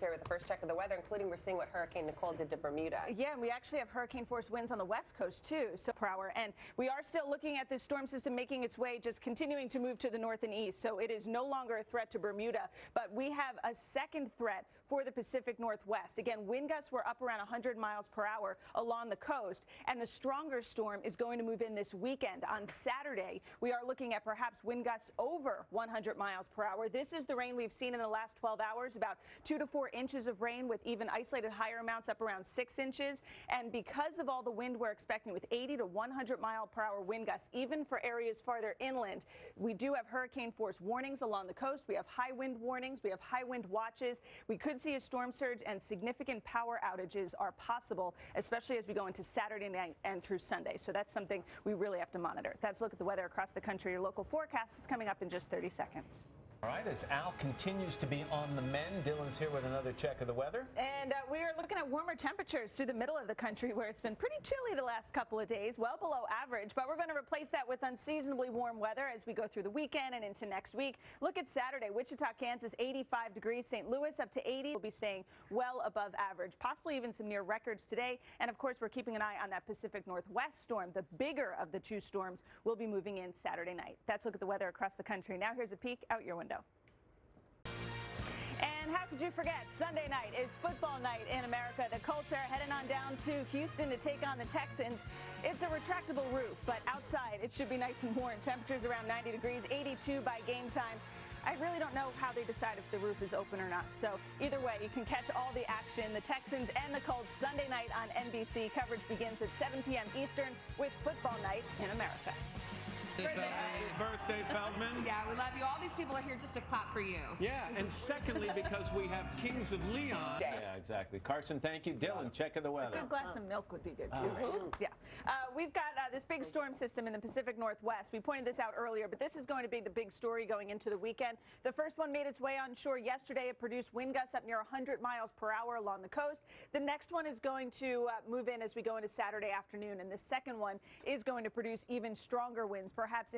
here with the first check of the weather, including we're seeing what Hurricane Nicole did to Bermuda. Yeah, and we actually have hurricane force winds on the west coast too, so per hour. And we are still looking at this storm system making its way, just continuing to move to the north and east. So it is no longer a threat to Bermuda, but we have a second threat for the Pacific Northwest. Again, wind gusts were up around 100 miles per hour along the coast, and the stronger storm is going to move in this weekend. On Saturday, we are looking at perhaps wind gusts over 100 miles per hour. This is the rain we've seen in the last 12 hours, about two to four inches of rain with even isolated higher amounts up around six inches. And because of all the wind we're expecting with 80 to 100 mile per hour wind gusts, even for areas farther inland, we do have hurricane force warnings along the coast. We have high wind warnings. We have high wind watches. We could see a storm surge and significant power outages are possible, especially as we go into Saturday night and through Sunday. So that's something we really have to monitor. That's a look at the weather across the country. Your local forecast is coming up in just 30 seconds. All right, as Al continues to be on the mend, Dylan's here with another check of the weather. And uh, we are looking at warmer temperatures through the middle of the country where it's been pretty chilly the last couple of days, well below average. But we're going to replace that with unseasonably warm weather as we go through the weekend and into next week. Look at Saturday, Wichita, Kansas, 85 degrees. St. Louis up to 80 We'll be staying well above average, possibly even some near records today. And of course, we're keeping an eye on that Pacific Northwest storm. The bigger of the two storms will be moving in Saturday night. That's look at the weather across the country. Now here's a peek out your window. And how could you forget? Sunday night is football night in America. The Colts are heading on down to Houston to take on the Texans. It's a retractable roof, but outside it should be nice and warm. Temperatures around 90 degrees, 82 by game time. I really don't know how they decide if the roof is open or not. So either way, you can catch all the action. The Texans and the Colts Sunday night on NBC. Coverage begins at 7 p.m. Eastern with football night in America. Happy birthday, Feldman. Yeah, we love you. All these people are here just to clap for you. Yeah, and secondly, because we have Kings of Leon. Yeah, exactly. Carson, thank you. Dylan, check of the weather. A good glass of milk would be good too. Yeah. Uh, we've got uh, this big storm system in the Pacific Northwest. We pointed this out earlier, but this is going to be the big story going into the weekend. The first one made its way on shore yesterday. It produced wind gusts up near 100 miles per hour along the coast. The next one is going to uh, move in as we go into Saturday afternoon, and the second one is going to produce even stronger winds, perhaps.